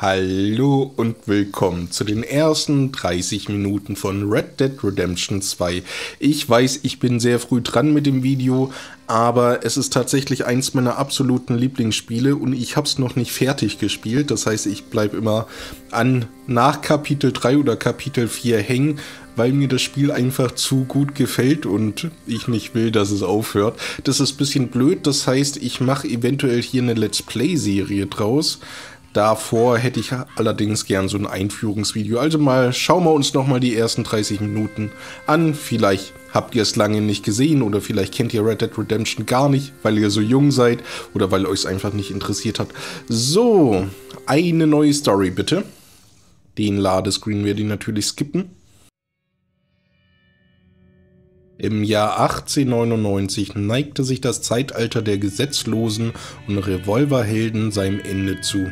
Hallo und willkommen zu den ersten 30 Minuten von Red Dead Redemption 2. Ich weiß, ich bin sehr früh dran mit dem Video, aber es ist tatsächlich eins meiner absoluten Lieblingsspiele und ich habe es noch nicht fertig gespielt. Das heißt, ich bleibe immer an nach Kapitel 3 oder Kapitel 4 hängen, weil mir das Spiel einfach zu gut gefällt und ich nicht will, dass es aufhört. Das ist ein bisschen blöd, das heißt, ich mache eventuell hier eine Let's Play-Serie draus. Davor hätte ich allerdings gern so ein Einführungsvideo. Also mal schauen wir uns nochmal die ersten 30 Minuten an. Vielleicht habt ihr es lange nicht gesehen oder vielleicht kennt ihr Red Dead Redemption gar nicht, weil ihr so jung seid oder weil euch es einfach nicht interessiert hat. So, eine neue Story bitte. Den Ladescreen werde ich natürlich skippen. Im Jahr 1899 neigte sich das Zeitalter der Gesetzlosen und Revolverhelden seinem Ende zu.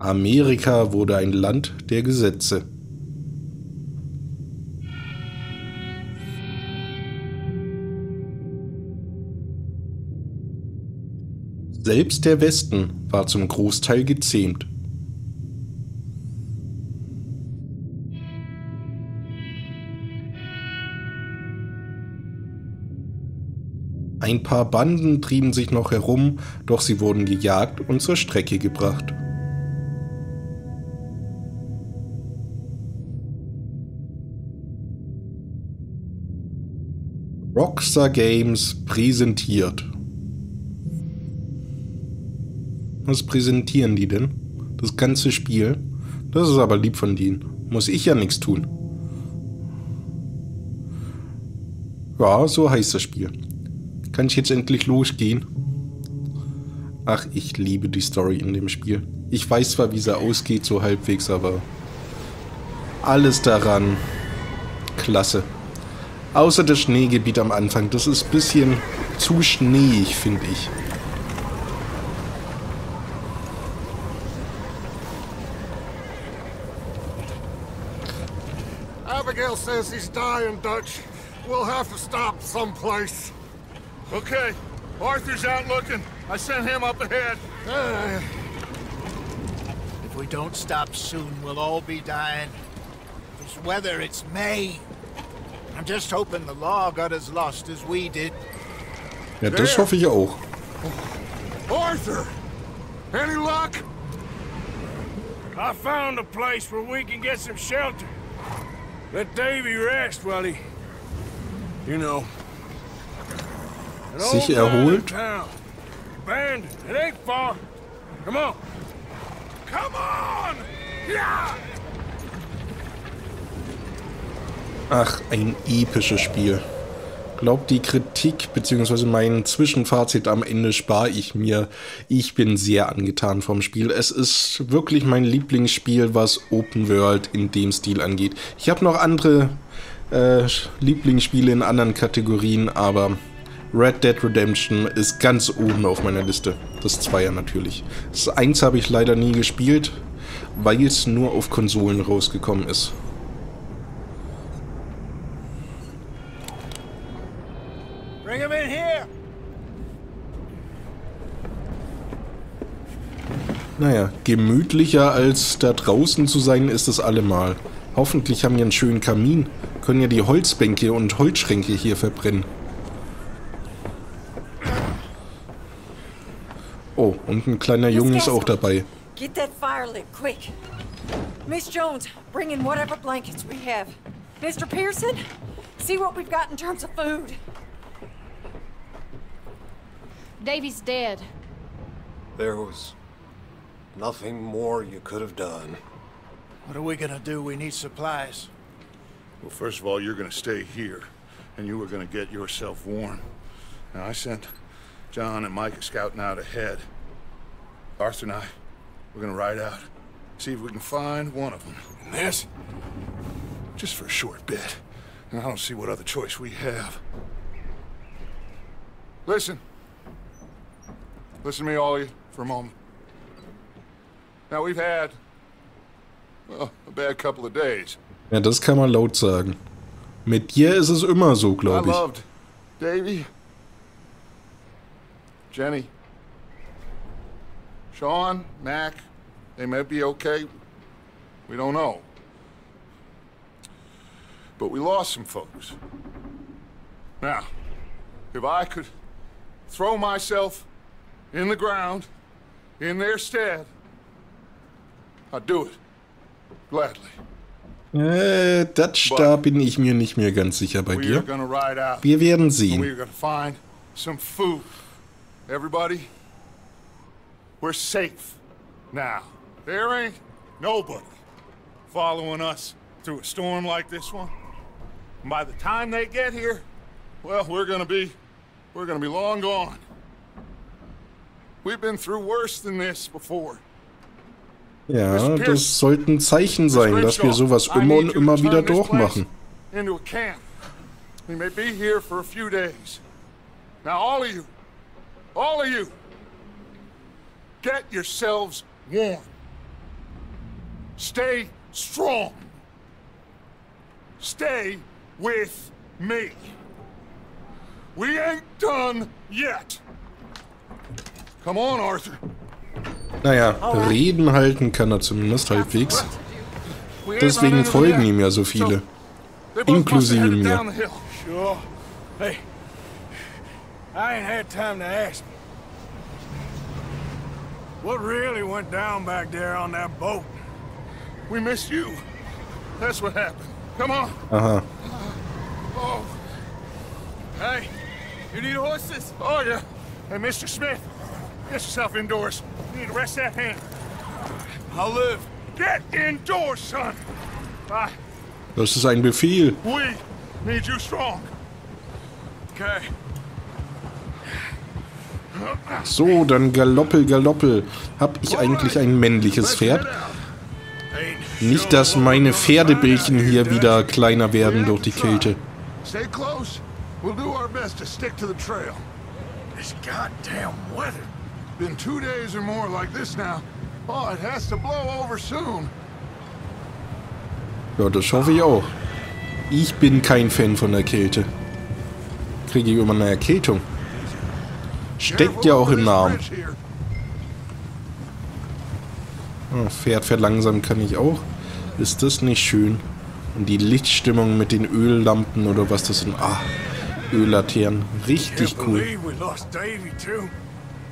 Amerika wurde ein Land der Gesetze. Selbst der Westen war zum Großteil gezähmt. Ein paar Banden trieben sich noch herum, doch sie wurden gejagt und zur Strecke gebracht. Rockstar Games präsentiert. Was präsentieren die denn? Das ganze Spiel? Das ist aber lieb von denen. Muss ich ja nichts tun. Ja, so heißt das Spiel. Kann ich jetzt endlich losgehen? Ach, ich liebe die Story in dem Spiel. Ich weiß zwar, wie sie ausgeht, so halbwegs, aber alles daran. Klasse. Außer das Schneegebiet am Anfang. Das ist ein bisschen zu schneeig, finde ich. Abigail says he's dying, Dutch. We'll have to stop someplace. Okay. Arthur's out looking. I sent him up ahead. Uh, If we don't stop soon, we'll all be dying. This weather, it's May. I'm just hoping the law got as lost as we did. Ja, das hoffe ich auch. Arthur! Any luck? I found a place where we can get some shelter. Let Davy rest while he... You know. Sich erholt. town. Abandoned. It ain't far. Come on. Come on! Yeah! Ach, ein episches Spiel. Glaubt die Kritik bzw. mein Zwischenfazit am Ende spare ich mir. Ich bin sehr angetan vom Spiel. Es ist wirklich mein Lieblingsspiel, was Open World in dem Stil angeht. Ich habe noch andere äh, Lieblingsspiele in anderen Kategorien, aber Red Dead Redemption ist ganz oben auf meiner Liste. Das Zweier natürlich. Das Eins habe ich leider nie gespielt, weil es nur auf Konsolen rausgekommen ist. Bring him in here! Naja, gemütlicher als da draußen zu sein ist es allemal. Hoffentlich haben wir einen schönen Kamin. Können ja die Holzbänke und Holzschränke hier verbrennen. Oh, und ein kleiner Junge ist auch dabei. Get that fire lit, quick. Miss Jones, bring in whatever blankets we have. Mr. Pearson, see what we've got in terms of food. Davy's dead. There was nothing more you could have done. What are we gonna do? We need supplies. Well, first of all, you're gonna stay here, and you are gonna get yourself warm. Now, I sent John and Mike scouting out ahead. Arthur and I, we're gonna ride out, see if we can find one of them. And this, just for a short bit. And I don't see what other choice we have. Listen. Listen to me, all of you, for a moment. Now, we've had, well, a bad couple of days. Ja, das kann man laut sagen. Mit dir ist es immer so, I glaube ich. loved Davy. Jenny, Sean, Mac, they may be okay. We don't know. But we lost some folks. Now, if I could throw myself in the ground in their stead, I'd do it. Gladly. Äh, das, da bin ich mir nicht mehr ganz sicher bei dir. gonna ride out. Wir werden we sehen. are gonna find some food. Everybody, we're safe now. There ain't nobody following us through a storm like this one. And by the time they get here, well, we're gonna be, we're gonna be long gone. We've been through worse than this before. Ja, das sollten Zeichen sein, dass wir sowas immer und immer wieder durchmachen. We may be here for a few days. Now, all of you, all of you, get yourselves warm. Stay strong. Stay with me. We ain't done yet. Come on, Arthur. Naja, Reden halten kann er zumindest halbwegs. Deswegen folgen ihm ja so viele. Inklusive mir. I ain't had time to ask. What really went down back there on that boat? We missed you. That's what happened. Come on. Aha. Oh, Hey, you need horses? oh yeah. Hey, Mr. Smith, get yourself indoors. You need to rest that hand. I'll live. Get indoors, son. I, Das ist ein Befehl. we need you strong. Okay. So, dann Galoppel, Galoppel. Hab ich eigentlich ein männliches Pferd? Nicht, dass meine Pferdebällchen hier wieder kleiner werden durch die Kälte. Stay close. We'll do our best to stick to the trail. This goddamn weather. Been two days or more like this now. Oh, it has to blow over soon. Ja, das hoffe ich auch. Ich bin kein Fan von der Kälte. Kriege ich immer eine Erkältung. Steckt ja auch im Namen. Ah, Pferd verlangsamen kann ich auch. Ist das nicht schön? Und die Lichtstimmung mit den Öllampen oder was das sind. Ah, Öllaternen. Richtig cool.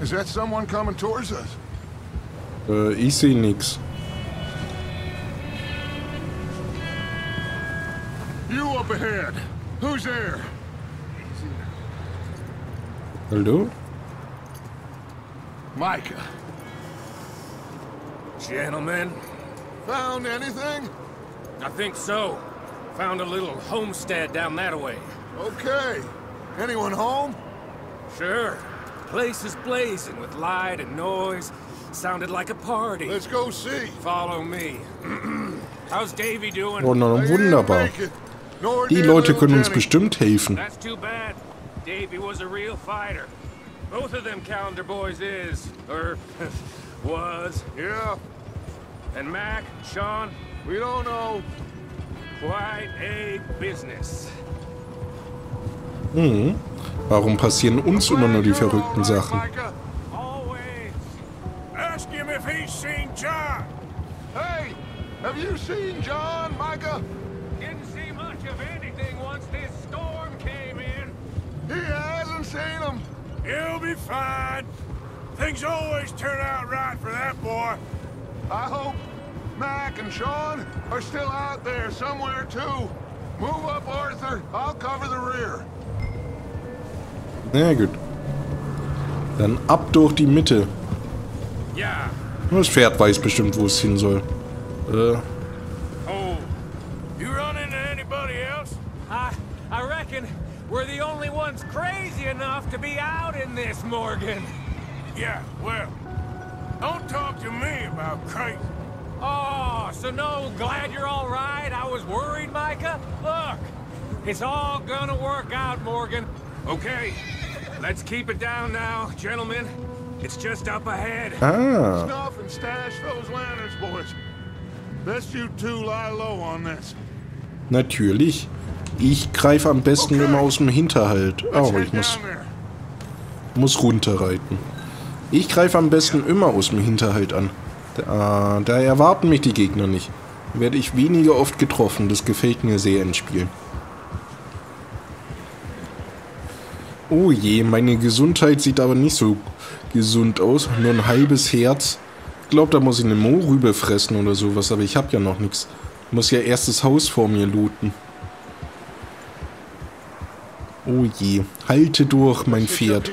is that someone coming towards us? Äh, ich sehe nix. You up ahead. Who's there? Hallo? Micah. Gentlemen, Found anything? I think so. Found a little homestead down that way. Okay. Anyone home? Sure. Place is blazing with light and noise. Sounded like a party. Let's go see. Follow me. How's Davy doing? Oh, na, They wunderbar. make it. Nor Die Leute können uns bestimmt helfen. That's too bad. Davy was a real fighter. Both of them calendar boys is, or was. Yeah, And Mac, Sean, we don't know. quite a business. Mhm. Warum passieren uns immer nur die verrückten Sachen? Micah. Always. Ask him if he's seen John. Hey, have you seen John, Micah? Didn't see much of anything once this storm came in. He hasn't seen him. He'll be fine. Things always turn out right for that boy. I hope Mac and Sean are still out there somewhere too. Move up, Arthur. I'll cover the rear. Na ja, gut. Dann ab durch die Mitte. Yeah. Das Pferd weiß bestimmt, wo es hin soll. Äh, Oh, You run into anybody else? I, I reckon we're the only ones crazy enough to be out in this, Morgan. Yeah, well, don't talk to me about crazy. Oh, so no, glad you're all right. I was worried, Micah. Look, it's all gonna work out, Morgan. Okay, let's keep it down now, gentlemen. It's just up ahead. Ah, Snuff and stash those lanterns, boys. Best you two lie low on this. natürlich. Ich greife am besten immer aus dem Hinterhalt. Oh, ich muss, muss runterreiten. Ich greife am besten immer aus dem Hinterhalt an. Da, da erwarten mich die Gegner nicht. Werde ich weniger oft getroffen. Das gefällt mir sehr in Spielen. Oh je, meine Gesundheit sieht aber nicht so gesund aus. Nur ein halbes Herz. Ich glaube, da muss ich eine Mohrrübe fressen oder sowas, aber ich habe ja noch nichts. Ich muss ja erst das Haus vor mir looten. Oh je, halte durch, mein Pferd.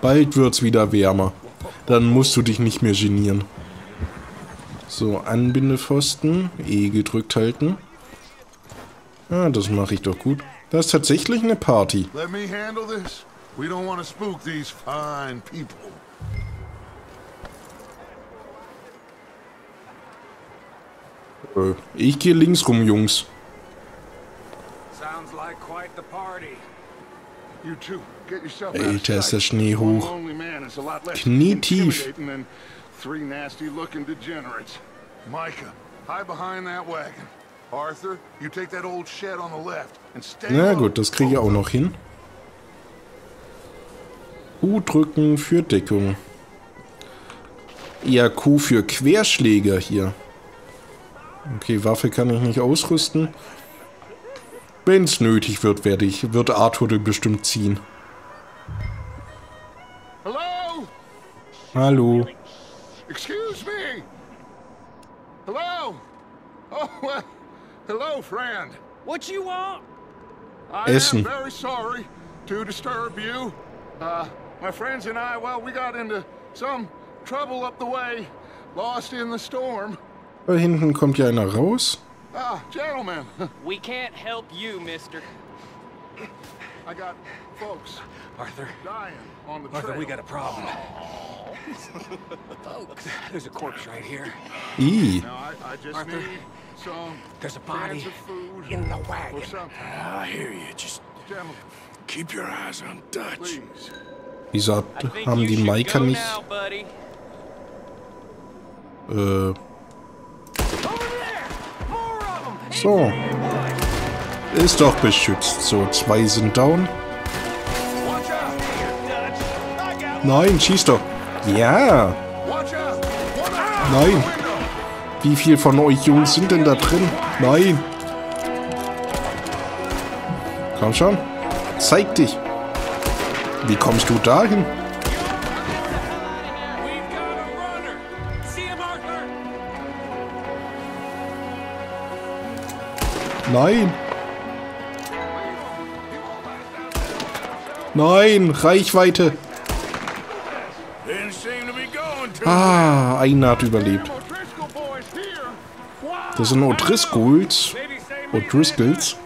Bald wird's wieder wärmer. Dann musst du dich nicht mehr genieren. So, Anbindepfosten. E gedrückt halten. Ah, das mache ich doch gut. Das ist tatsächlich eine Party. Let me handle this. We don't want to spook these fine people. Äh, Ich gehe links rum, Jungs. Alter, ist der. Schnee hoch. Knietief. Three nasty-looking degenerates. Micah, hide behind that wagon. Arthur, you take that old shed on the left and stay Na gut, das kriege ich auch noch hin. U drücken für Deckung. Ja, Q für Querschläger hier. Okay, Waffe kann ich nicht ausrüsten. Wenn's nötig wird, werde ich, wird Arthur den bestimmt ziehen. Hello? Hallo. Excuse me. Hello? Oh, well, hello, friend. What you want? I Essen. am very sorry to disturb you. Uh, my friends and I, well, we got into some trouble up the way, lost in the storm. Da hinten kommt ja einer raus. Ah, gentlemen, We can't help you, mister. I got folks Arthur, dying on the Arthur, trail. we got a problem. Folks, there's a corpse right here. I. Now, I, I just Arthur, need some there's a body cans of food in the wagon. I hear you. Just keep your eyes on Dutch. Wieso haben die Maika nicht... Äh... So. Ist doch beschützt. So, zwei sind down. Nein, schieß doch. Ja. Nein. Wie viel von euch Jungs sind denn da drin? Nein. Komm schon. Zeig dich. Wie kommst du dahin? Nein. Nein, Reichweite. Ah, einer hat überlebt. Das sind O'Driscolls. O'Driscolls.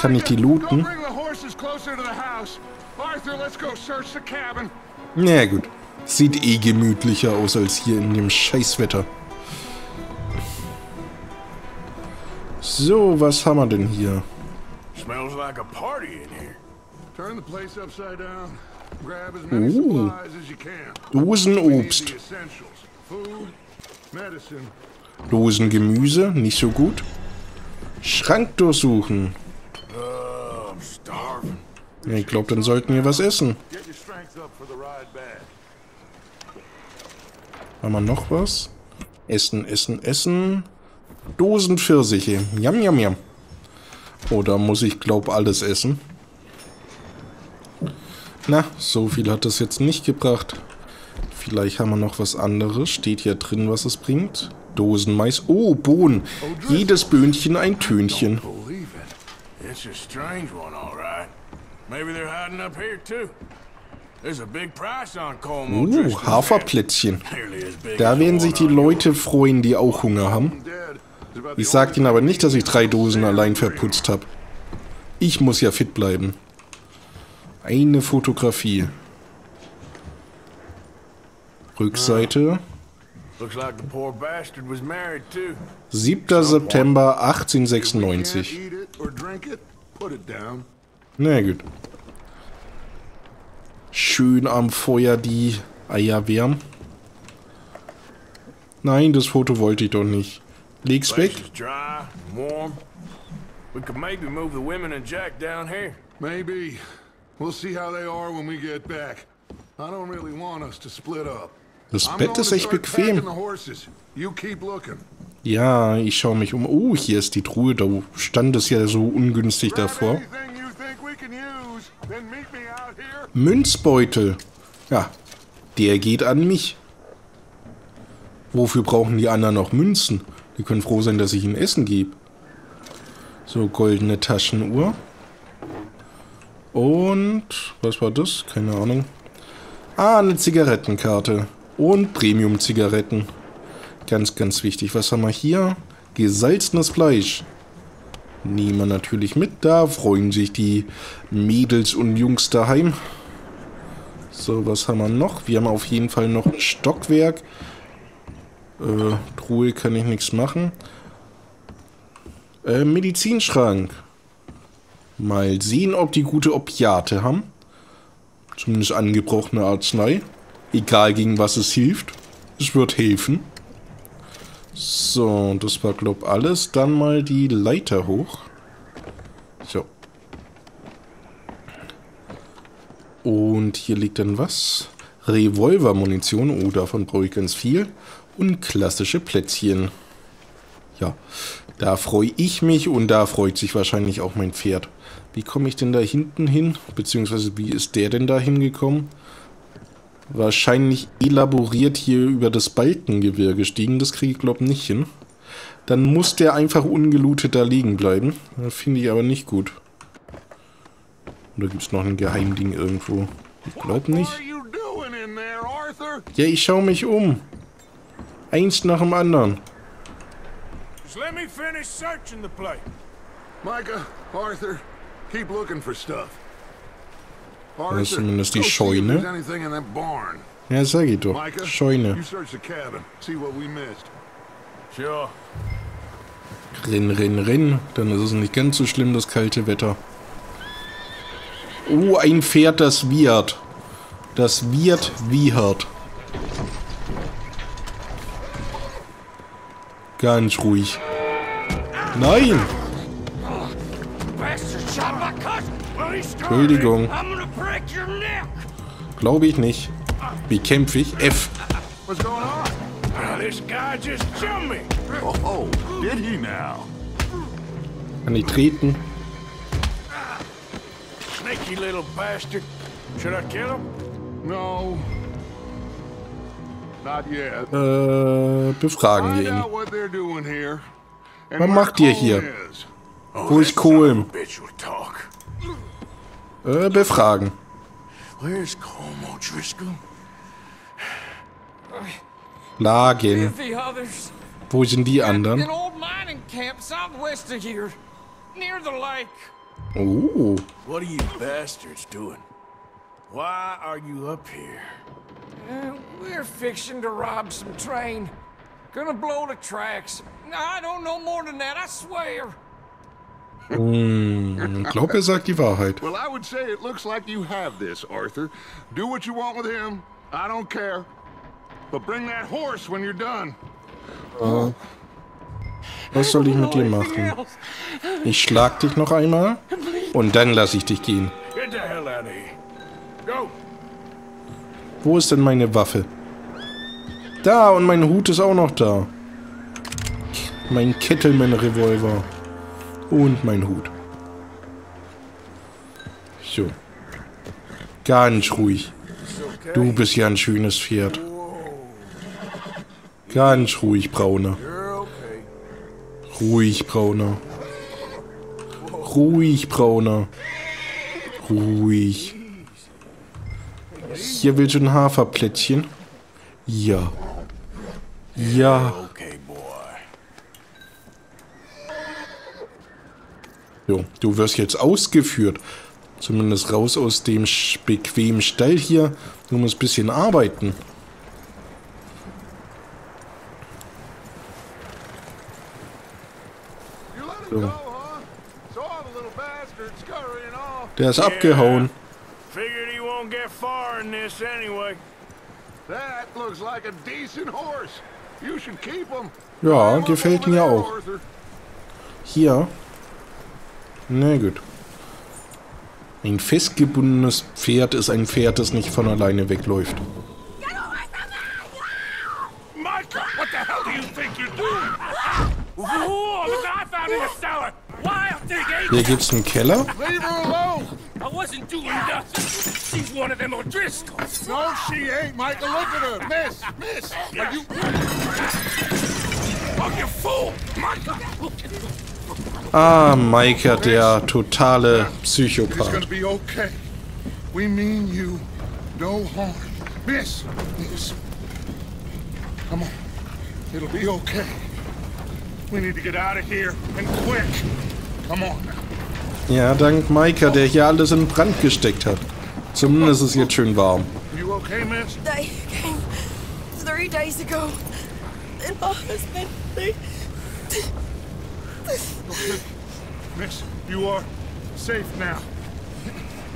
Kann ich die looten? bring the horses closer to the house. Arthur, let's go search the cabin. Na gut. Sieht eh gemütlicher aus als hier in dem Scheißwetter. So, was haben wir denn hier? Smells like a party in here. Turn the place upside down. Grab as many supplies as you can. Dosenobst. Food, medicine. Dosengemüse, nicht so gut. Schrank durchsuchen. Oh, ich glaube, dann sollten wir was essen. Haben wir noch was? Essen, essen, essen. Dosen Pfirsiche. Jam, jam, jam. Oder muss ich, glaub, alles essen? Na, so viel hat das jetzt nicht gebracht. Vielleicht haben wir noch was anderes. Steht hier drin, was es bringt. Dosenmais. Oh, Bohnen. Jedes Böhnchen ein Tönchen. Believe it. It's a strange one, all right. Maybe they're hiding up here, too. There's a big price on Colm Uh. Haferplätzchen. Da werden sich die Leute freuen, die auch Hunger haben. Ich sag ihnen aber nicht, dass ich drei Dosen allein verputzt habe. Ich muss ja fit bleiben. Eine Fotografie. Rückseite. 7. September Can't 1896. eat it or drink it, put it down. Na gut. Schön am Feuer die Eier wärmen. Nein, das Foto wollte ich doch nicht. Leg's weg. We could maybe move the women and Jack down here. Maybe. We'll see how they are when we get back. I don't really want us to split up. Das Bett ist echt bequem. Ja, ich schaue mich um. Oh, hier ist die Truhe. Da stand es ja so ungünstig davor. Münzbeutel. Ja, der geht an mich. Wofür brauchen die anderen noch Münzen? Die können froh sein, dass ich ihnen Essen gebe. So, goldene Taschenuhr. Und, was war das? Keine Ahnung. Ah, eine Zigarettenkarte. Und Premium-Zigaretten. Ganz, ganz wichtig. Was haben wir hier? Gesalzenes Fleisch. Nehmen wir natürlich mit. Da freuen sich die Mädels und Jungs daheim. So, was haben wir noch? Wir haben auf jeden Fall noch ein Stockwerk. Äh, Truhe kann ich nichts machen. Äh, Medizinschrank. Mal sehen, ob die gute Opiate haben. Zumindest angebrochene Arznei. Egal gegen was es hilft. Es wird helfen. So, das war glaub alles. Dann mal die Leiter hoch. So. Und hier liegt dann was? Revolvermunition. Oh, davon brauche ich ganz viel. Und klassische Plätzchen. Ja, da freue ich mich und da freut sich wahrscheinlich auch mein Pferd. Wie komme ich denn da hinten hin? Beziehungsweise wie ist der denn da hingekommen? Wahrscheinlich elaboriert hier über das Balkengewirr gestiegen. Das kriege ich glaube nicht hin. Dann muss der einfach ungelootet da liegen bleiben. Finde ich aber nicht gut. Oder gibt es noch ein Geheimding irgendwo? Ich glaube nicht. Ja, ich schaue mich um. Eins nach dem anderen. Just let me finish searching the place. Micah, Arthur, keep looking for stuff. Das ist zumindest die Scheune. Ja, sag ich doch. Scheune. Renn, renn, renn. Dann ist es nicht ganz so schlimm, das kalte Wetter. Oh, ein Pferd, das wiehert. Das wiehert, wiehert. Ganz ruhig. Nein! Entschuldigung. Glaube ich nicht. Wie kämpfe ich? F. What's going on? Now, this guy just jumped me. Oh, did he now? Kann ich treten? Sneaky little bastard. Should I kill him? No. Not yet. Äh, befragen wir ihn. out what they're doing here. and Was macht ihr hier? is. Wo ist? Bitch will talk. Äh, befragen. Where's Colm O'Driscoll? Lagen. Wo sind die anderen? An old mining camp southwest of here. Near the lake. Oh. What are you bastards doing? Why are you up here? Uh, we're fixing to rob some train. Gonna blow the tracks. I don't know more than that, I swear. Ich glaube, er sagt die Wahrheit. Well, I would say it looks like you have this, Arthur. Do what you want with him. I don't care. But bring that horse when you're done. Was soll ich mit dir machen? Ich schlag dich noch einmal und dann lasse ich dich gehen. Wo ist denn meine Waffe? Da, und mein Hut ist auch noch da. Mein Kettleman-Revolver. Und mein Hut. So. Ganz ruhig. Du bist ja ein schönes Pferd. Ganz ruhig, Brauner. Ruhig, Brauner. Ruhig, Brauner. Ruhig. Hier willst du ein Haferplättchen? Ja. Ja. Okay, boy. Jo, du wirst jetzt ausgeführt. Zumindest raus aus dem sch- bequemen Stall hier. Du musst ein bisschen arbeiten. So. Der ist abgehauen. Ja, gefällt mir auch. Hier. Na gut. Ein festgebundenes Pferd ist ein Pferd, das nicht von alleine wegläuft. Hier gibt's einen Keller. Leave her alone. I wasn't doing nothing. She's one of them O'Driscolls. No, she ain't, Micah. Look at her. Miss, miss. Are you... Oh, you fool! Micah! Ah, Maika, der totale Psychopath. be okay. We mean you no harm. Miss, miss. Come on. It'll be okay. We need to get out of here and quick. Come on now. Ja, dank Maika, der hier alles in Brand gesteckt hat. Zumindest ist es jetzt schön warm. You okay, miss? They came three days ago. And my husband, they... Miss, you are safe now.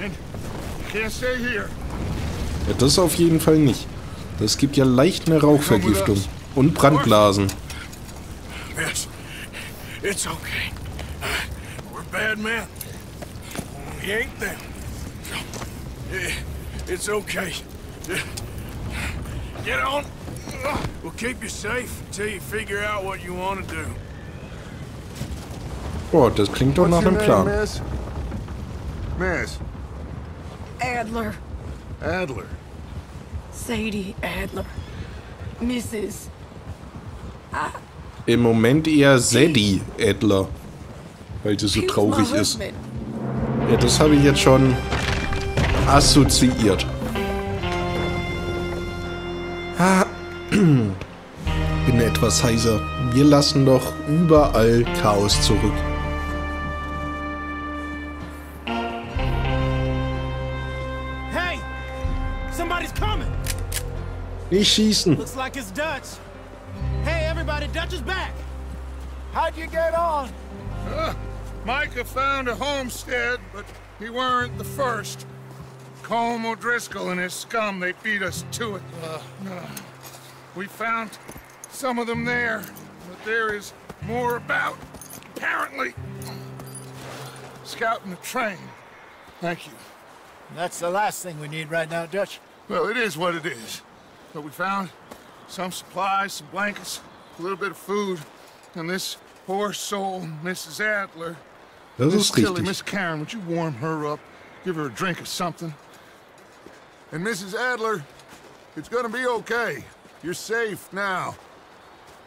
And you can't stay here. Ja, das auf jeden Fall nicht. Das gibt ja leicht eine Rauchvergiftung. Und Brandblasen. Miss, it's okay. We're bad men. We ain't them. It's okay. Get on. We'll keep you safe until you figure out what you want to do. Boah, das klingt doch nach einem Plan. miss? Miss Adler. Adler. Sadie Adler. Mrs. Im Moment eher Sadie Adler. Weil sie so traurig ist. Ja, das habe ich jetzt schon assoziiert. Ah, Bin etwas heiser. Wir lassen doch überall Chaos zurück. Somebody's coming! Nicht schießen. Looks like it's Dutch. Hey, everybody, Dutch is back! How'd you get on? Uh, Micah found a homestead, but he weren't the first. Colm O'Driscoll and his scum, they beat us to it. Uh, we found some of them there, but there is more about, apparently. Scouting the train. Thank you. That's the last thing we need right now, Dutch. Well, it is what it is. But we found some supplies, some blankets, a little bit of food, and this poor soul, Mrs. Adler. Das Miss ist Tilly, richtig. Miss Karen, would you warm her up? Give her a drink of something? And Mrs. Adler, it's gonna be okay. You're safe now.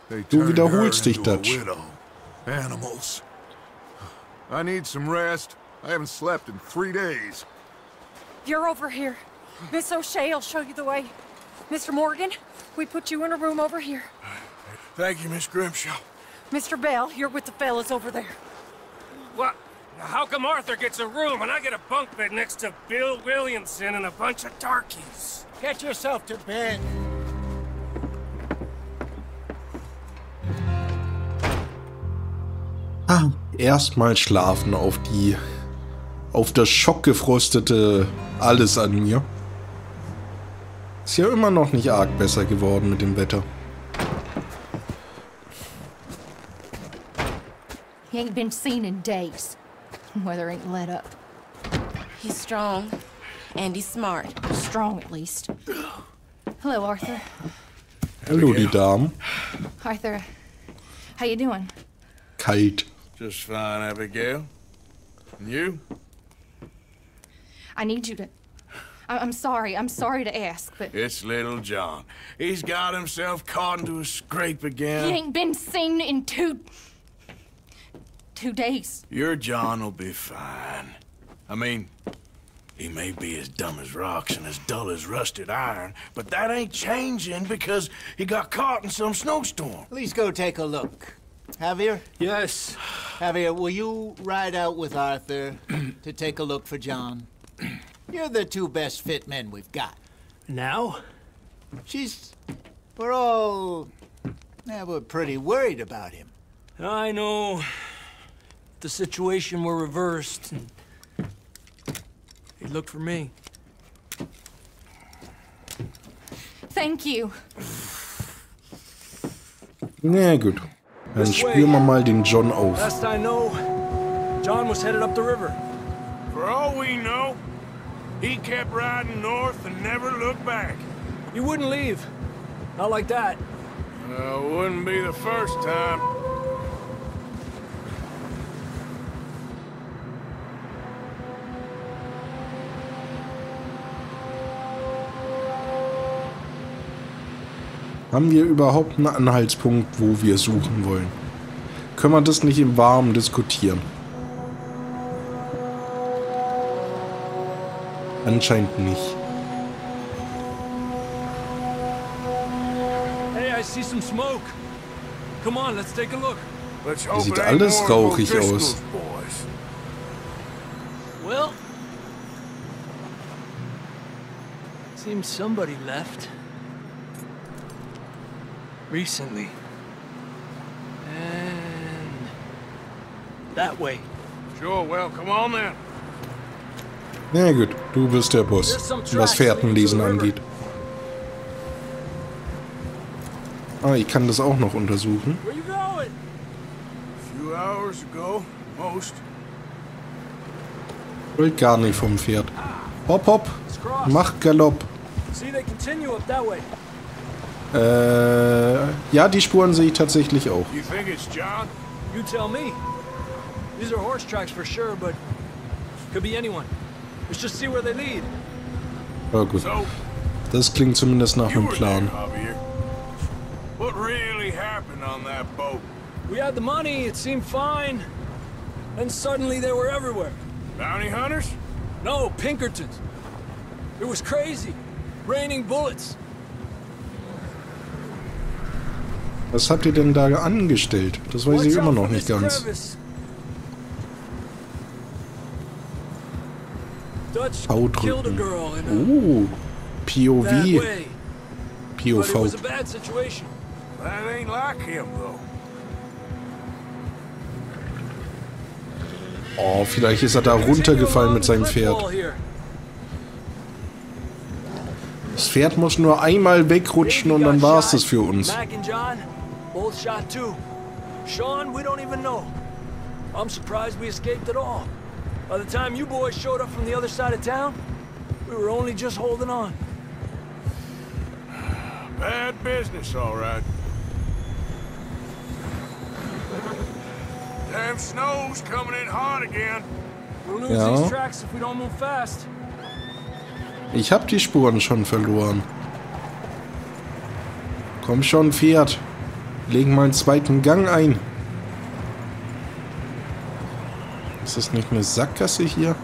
They Du turned her wiederholst dich, into a Dutch. widow. Animals. I need some rest. I haven't slept in three days. You're over here. Miss O'Shea will show you the way. Mr. Morgan, we put you in a room over here. Thank you, Miss Grimshaw. Mr. Bell, you're with the fellas over there. What? How come Arthur gets a room and I get a bunk bed next to Bill Williamson and a bunch of darkies? Get yourself to bed. Ah, erstmal schlafen auf die. auf das schockgefrostete Alles an mir. Ist ja immer noch nicht arg besser geworden mit dem Wetter. He ain't been seen in days. Weather ain't let up. He's strong and he's smart. Strong, at least. Hello, Arthur. Hallo, die Damen. Arthur, how you doing? Kalt. Just fine, Abigail. And you? I need you to... I- I'm sorry. I'm sorry to ask, but It's little John. He's got himself caught into a scrape again. he ain't been seen in two... two days. Your John will be fine. I mean, he may be as dumb as rocks and as dull as rusted iron, but that ain't changing because he got caught in some snowstorm. Please go take a look. Javier? Yes. Javier, will you ride out with Arthur to take a look for John? You're the two best fit men we've got. Now? She's. We're all. Yeah, we're pretty worried about him. I know. If the situation were reversed. And he'd look for me. Thank you. Na gut. Dann spüren wir mal den John auf. Last I know, John was headed up the river. For all we know, he kept riding north and never looked back. He wouldn't leave. Not like that. Uh, wouldn't be the first time. Haben wir überhaupt einen Anhaltspunkt, wo wir suchen wollen? Können wir das nicht im Warmen diskutieren? Anscheinend nicht. Hey, I see some smoke. Come on, let's take a look. Let's Hier hope sieht alles rauchig aus. Well, seems somebody left recently. And that way. Sure, well, come on then. Na gut, du bist der Boss, was Fährtenlesen angeht. Ah, ich kann das auch noch untersuchen. Wollt gar nicht vom Pferd. Hopp, hopp. Mach Galopp. Äh, ja, die Spuren sehe ich tatsächlich auch. You think it's John? You tell me. These are horse tracks for sure, but could be anyone. Let's just see where they lead. Ja gut. So, Das klingt zumindest nach you einem were there, Plan. What really happened on that boat? We had the money, it seemed fine. Then suddenly they were everywhere. Bounty hunters? No, Pinkertons. It was crazy. Raining bullets. Was habt ihr denn da angestellt? Das weiß ich immer noch nicht ganz. That ain't like him, though. Oh, vielleicht ist er da runtergefallen mit seinem Pferd. Das Pferd muss nur einmal wegrutschen und dann war es das für uns. Sean, we don't even know. I'm surprised we escaped at all. By the time you boys showed up from the other side of town, we were only just holding on. Bad business, all right. Damn snow's coming in hard again. We'll lose Ja. these tracks if we don't move fast. Ich hab die Spuren schon verloren. Komm schon, Pferd. Legen mal einen zweiten Gang ein. Ist das nicht eine Sackgasse hier?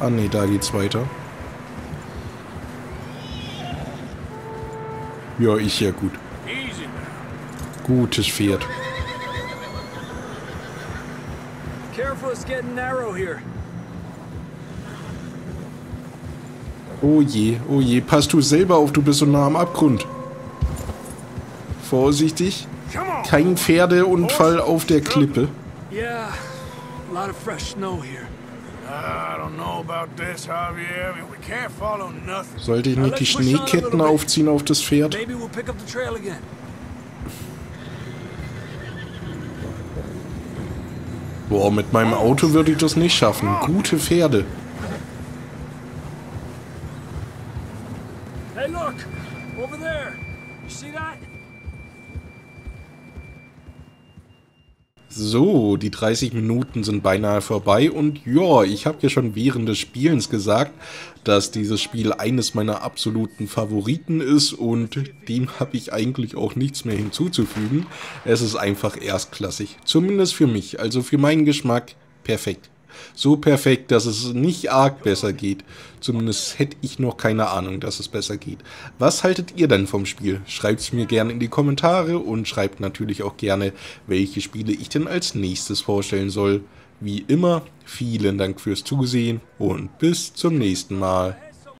Ah ne, da geht's weiter. Ja, ich ja gut. Gutes Pferd. Oh je, oh je, pass du selber auf, du bist so nah am Abgrund. Vorsichtig. Kein Pferdeunfall auf der Klippe. Lot of fresh snow here. I don't know about this, Javier. I mean, we can't follow nothing. Sollte ich nicht die Schneeketten aufziehen auf das Pferd? Maybe we'll pick up the trail again. Boah, mit meinem Auto würde ich das nicht schaffen. Gute Pferde. Hey, look! Over there! You see that? So, die 30 Minuten sind beinahe vorbei und ja, ich habe ja schon während des Spielens gesagt, dass dieses Spiel eines meiner absoluten Favoriten ist und dem habe ich eigentlich auch nichts mehr hinzuzufügen. Es ist einfach erstklassig, zumindest für mich, also für meinen Geschmack perfekt. So perfekt, dass es nicht arg besser geht. Zumindest hätte ich noch keine Ahnung, dass es besser geht. Was haltet ihr denn vom Spiel? Schreibt es mir gerne in die Kommentare und schreibt natürlich auch gerne, welche Spiele ich denn als nächstes vorstellen soll. Wie immer, vielen Dank fürs Zusehen und bis zum nächsten Mal.